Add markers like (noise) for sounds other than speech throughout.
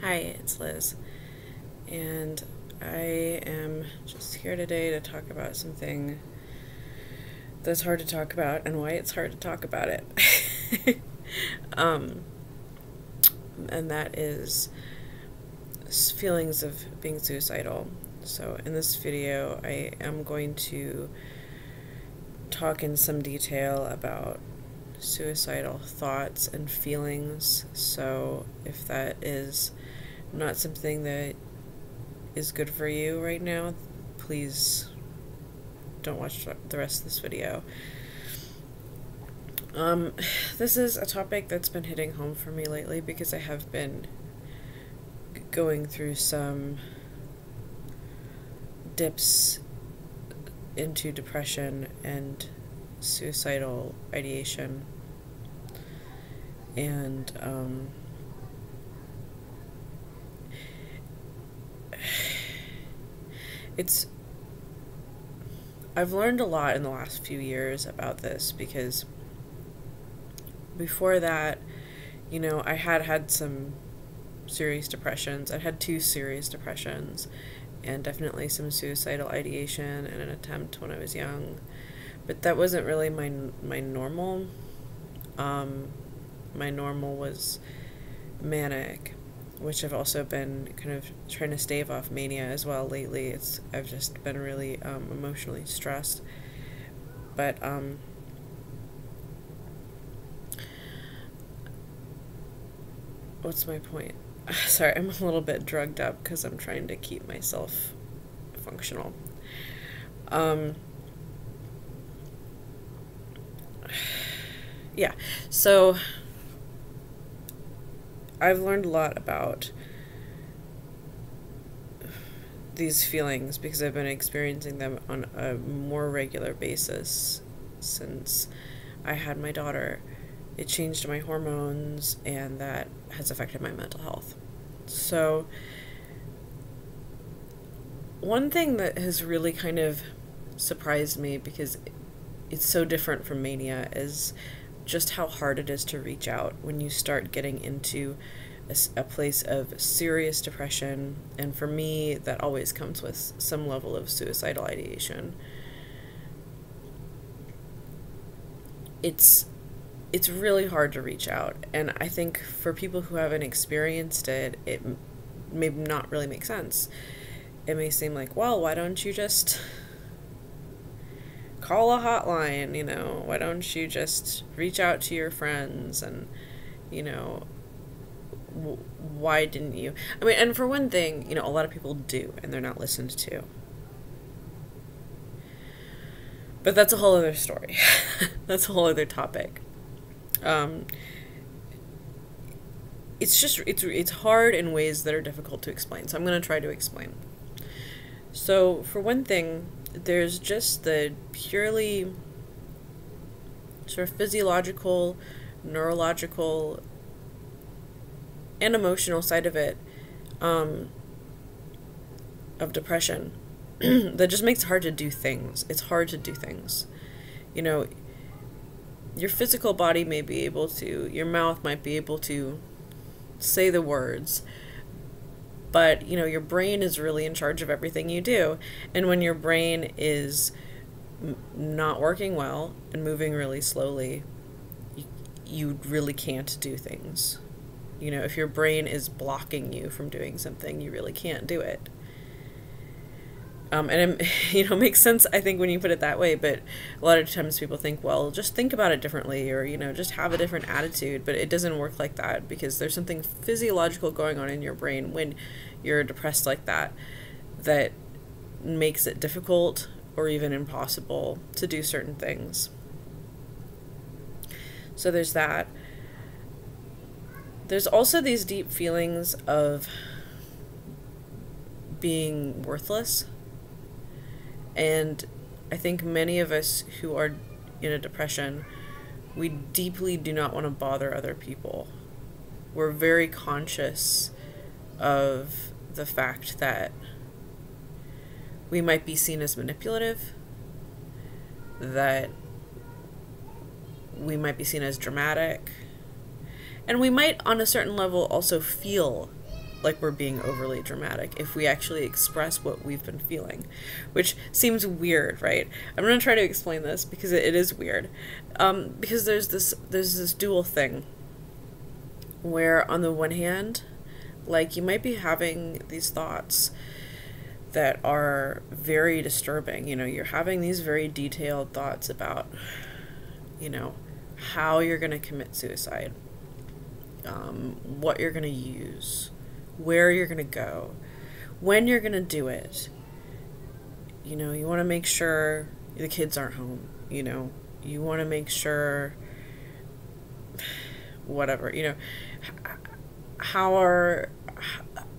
Hi, it's Liz, and I am just here today to talk about something that's hard to talk about and why it's hard to talk about it. (laughs) um, and that is feelings of being suicidal. So, in this video, I am going to talk in some detail about suicidal thoughts and feelings. So, if that is not something that is good for you right now, please don't watch the rest of this video. Um, this is a topic that's been hitting home for me lately because I have been going through some dips into depression and suicidal ideation. And, um, it's I've learned a lot in the last few years about this because before that, you know, I had had some serious depressions. I had two serious depressions and definitely some suicidal ideation and an attempt when I was young. But that wasn't really my my normal. Um, my normal was manic which I've also been kind of trying to stave off mania as well lately. It's I've just been really um, emotionally stressed, but um, what's my point? (laughs) Sorry, I'm a little bit drugged up because I'm trying to keep myself functional. Um, (sighs) yeah, so I've learned a lot about these feelings because I've been experiencing them on a more regular basis since I had my daughter. It changed my hormones, and that has affected my mental health. So, one thing that has really kind of surprised me because it's so different from mania is just how hard it is to reach out when you start getting into a, a, place of serious depression. And for me, that always comes with some level of suicidal ideation. It's it's really hard to reach out, and I think for people who haven't experienced it, it may not really make sense. It may seem like, well, why don't you just call a hotline, you know, why don't you just reach out to your friends and, you know, why didn't you? I mean, and for one thing, you know, a lot of people do and they're not listened to. But that's a whole other story. (laughs) that's a whole other topic. Um, it's just it's it's hard in ways that are difficult to explain. So I'm going to try to explain. So, for one thing, there's just the purely sort of physiological, neurological, and emotional side of it um, of depression (clears throat) that just makes it hard to do things. It's hard to do things. You know, your physical body may be able to, your mouth might be able to say the words, but you know your brain is really in charge of everything you do. And when your brain is not working well and moving really slowly you, you really can't do things. You know if your brain is blocking you from doing something you really can't do it um, and it (laughs) you know makes sense I think when you put it that way but a lot of times people think well just think about it differently or you know just have a different attitude but it doesn't work like that because there's something physiological going on in your brain when you're depressed like that that makes it difficult or even impossible to do certain things. So there's that. There's also these deep feelings of being worthless and I think many of us who are in a depression, we deeply do not want to bother other people. We're very conscious of the fact that we might be seen as manipulative, that we might be seen as dramatic, and we might, on a certain level, also feel like we're being overly dramatic if we actually express what we've been feeling, which seems weird, right? I'm gonna try to explain this because it, it is weird, um, because there's this there's this dual thing where on the one hand, like you might be having these thoughts that are very disturbing. You know, you're having these very detailed thoughts about, you know, how you're to commit suicide, um, what you're going to use, where you're going to go, when you're going to do it. You know, you want to make sure the kids aren't home. You know, you want to make sure, whatever, you know, how are,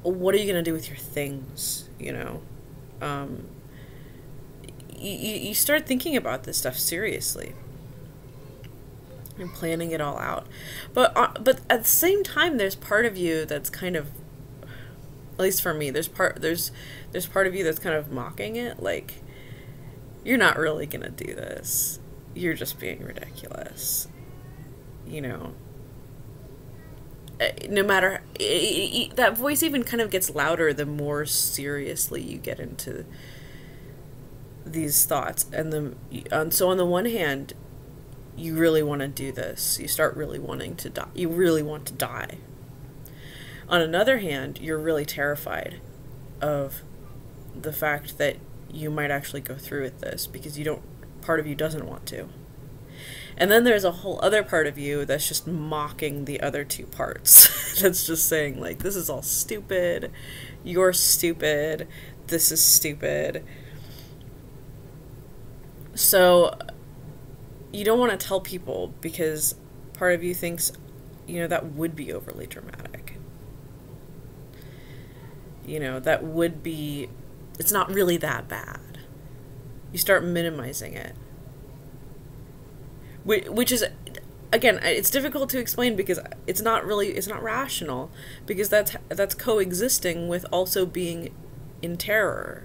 what are you going to do with your things, you know? Um, you, you start thinking about this stuff seriously and planning it all out. But uh, but at the same time, there's part of you that's kind of, at least for me, there's part there's there's part of you that's kind of mocking it. Like, you're not really gonna do this. You're just being ridiculous. You know. Eh, no matter it, it, that voice even kind of gets louder the more seriously you get into these thoughts and the and so on the one hand you really want to do this. You start really wanting to die. You really want to die. On another hand, you're really terrified of the fact that you might actually go through with this because you don't, part of you doesn't want to. And then there's a whole other part of you that's just mocking the other two parts. (laughs) that's just saying, like, this is all stupid. You're stupid. This is stupid. So you don't want to tell people because part of you thinks, you know, that would be overly dramatic. You know, that would be, it's not really that bad. You start minimizing it. Which is, again, it's difficult to explain because it's not really, it's not rational because that's, that's coexisting with also being in terror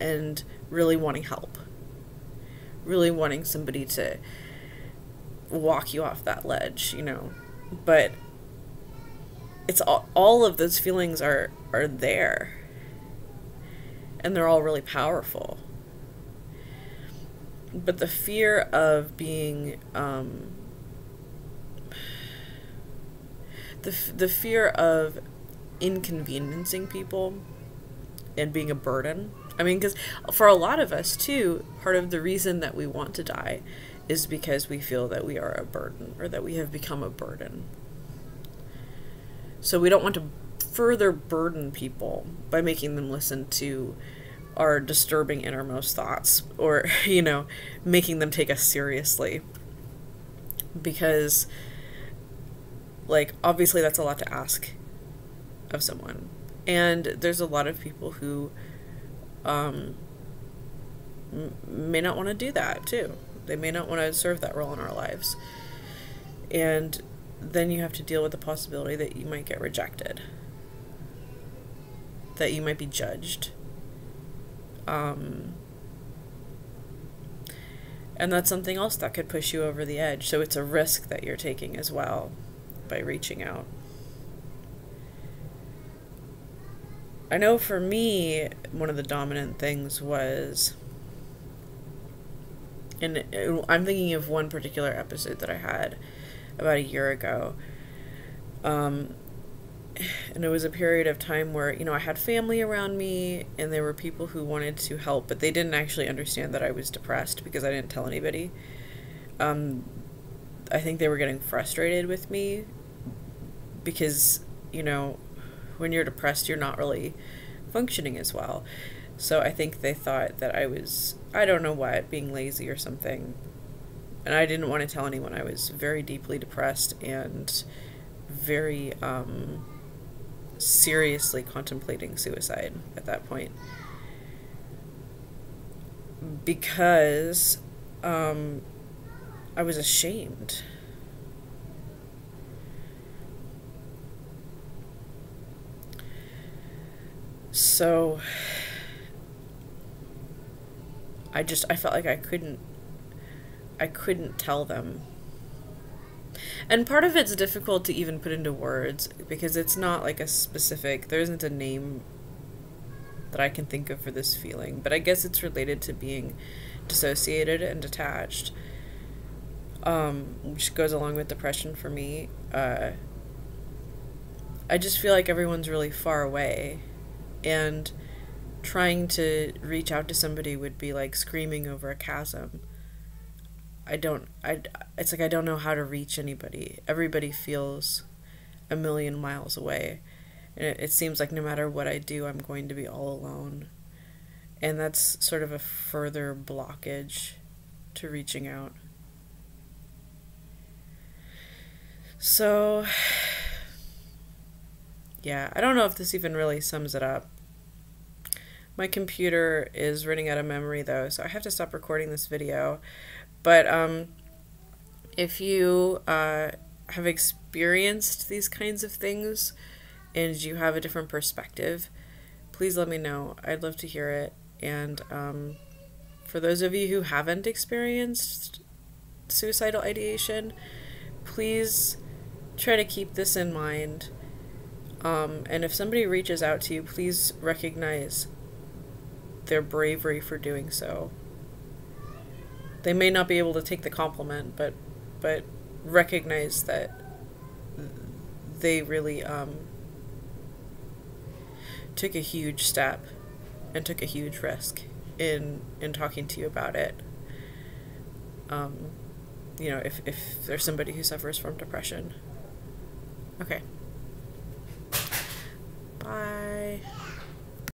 and really wanting help really wanting somebody to walk you off that ledge, you know. But it's all, all of those feelings are are there. And they're all really powerful. But the fear of being um, the the fear of inconveniencing people and being a burden I mean, because for a lot of us, too, part of the reason that we want to die is because we feel that we are a burden or that we have become a burden. So we don't want to further burden people by making them listen to our disturbing innermost thoughts or, (laughs) you know, making them take us seriously. Because, like, obviously that's a lot to ask of someone. And there's a lot of people who um, may not want to do that too. They may not want to serve that role in our lives. And then you have to deal with the possibility that you might get rejected, that you might be judged. Um, and that's something else that could push you over the edge. So it's a risk that you're taking as well by reaching out. I know for me, one of the dominant things was, and I'm thinking of one particular episode that I had about a year ago. Um, and it was a period of time where, you know, I had family around me and there were people who wanted to help, but they didn't actually understand that I was depressed because I didn't tell anybody. Um, I think they were getting frustrated with me because, you know, when you're depressed, you're not really functioning as well. So I think they thought that I was, I don't know what, being lazy or something. And I didn't want to tell anyone I was very deeply depressed and very um, seriously contemplating suicide at that point. Because um, I was ashamed So I just I felt like I couldn't I couldn't tell them. And part of it's difficult to even put into words because it's not like a specific, there isn't a name that I can think of for this feeling, but I guess it's related to being dissociated and detached, um, which goes along with depression for me. Uh, I just feel like everyone's really far away, and trying to reach out to somebody would be like screaming over a chasm. I don't I it's like I don't know how to reach anybody. Everybody feels a million miles away. And it, it seems like no matter what I do, I'm going to be all alone. And that's sort of a further blockage to reaching out. So yeah, I don't know if this even really sums it up. My computer is running out of memory though, so I have to stop recording this video. But um, if you uh, have experienced these kinds of things and you have a different perspective, please let me know. I'd love to hear it. And um, for those of you who haven't experienced suicidal ideation, please try to keep this in mind. Um, and if somebody reaches out to you, please recognize their bravery for doing so. They may not be able to take the compliment, but but recognize that they really um, took a huge step and took a huge risk in in talking to you about it. Um, you know, if if there's somebody who suffers from depression. Okay.